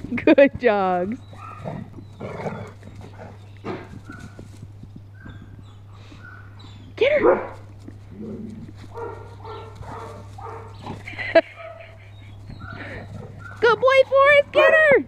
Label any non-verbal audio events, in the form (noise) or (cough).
(laughs) Good dogs. Get her. (laughs) Good boy, Forrest. Get her.